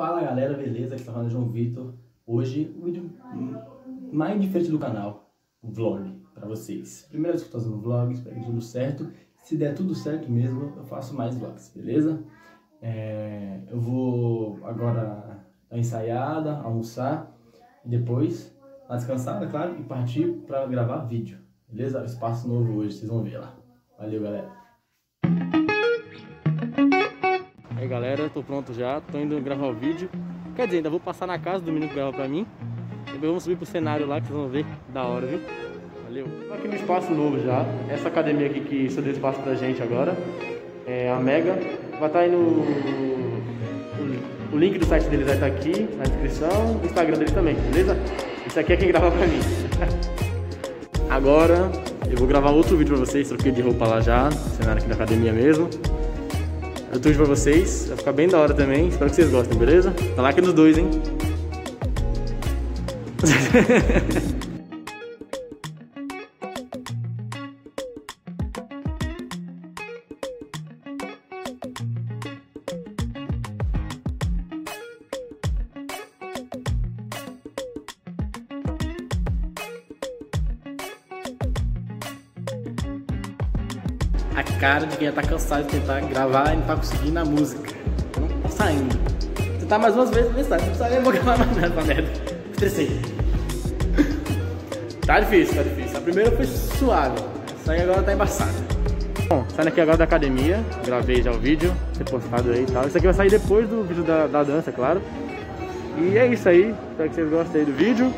Fala galera, beleza? Aqui tá falando João Vitor. Hoje, o vídeo mais diferente do canal, um vlog para vocês. Primeira vez que eu tô fazendo vlog, espero que tudo certo. Se der tudo certo mesmo, eu faço mais vlogs, beleza? É, eu vou agora dar ensaiada, almoçar e depois dar descansada, claro, e partir para gravar vídeo, beleza? Espaço novo hoje, vocês vão ver lá. Valeu, galera! Galera, tô pronto já, tô indo gravar o vídeo. Quer dizer, ainda vou passar na casa do menino que grava pra mim. Depois vamos subir pro cenário lá que vocês vão ver da hora, viu? Valeu! Tô aqui no espaço novo já. Essa academia aqui que cedeu espaço pra gente agora. É a Mega. Vai estar tá aí no. O link do site deles vai estar tá aqui na descrição. O Instagram deles também, beleza? Isso aqui é quem grava pra mim. Agora eu vou gravar outro vídeo pra vocês. Troquei de roupa lá já. Cenário aqui da academia mesmo eu tudo pra vocês. Vai ficar bem da hora também. Espero que vocês gostem, beleza? Tá like nos dois, hein? a cara de quem já tá cansado de tentar gravar e não tá conseguindo a música. Não tá saindo. Tentar mais umas vezes, mensagem. Não sabe, eu vou gravar mais nada, merda. Estressei. Tá difícil, tá difícil. A primeira foi suave. Essa aí agora tá embaçada. Bom, saindo aqui agora da academia. Gravei já o vídeo, ser postado aí e tal. Isso aqui vai sair depois do vídeo da, da dança, claro. E é isso aí. Espero que vocês gostem do vídeo.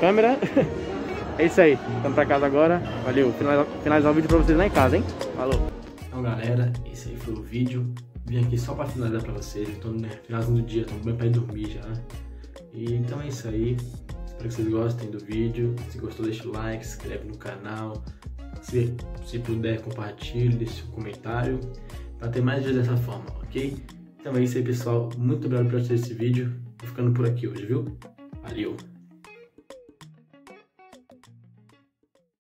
Câmera. É isso aí, estamos pra casa agora. Valeu, finalizar, o vídeo pra vocês lá em casa, hein? Falou. Então, galera, esse aí foi o vídeo. Vim aqui só pra finalizar pra vocês. Tô no finalzinho do dia, tô bem pra ir dormir já. E então é isso aí. Espero que vocês gostem do vídeo. Se gostou, deixa o like, se inscreve no canal. Se, se puder, compartilhe, deixe um comentário. Pra ter mais vídeos dessa forma, ok? Então é isso aí, pessoal. Muito obrigado por assistir esse vídeo. Tô ficando por aqui hoje, viu? Valeu!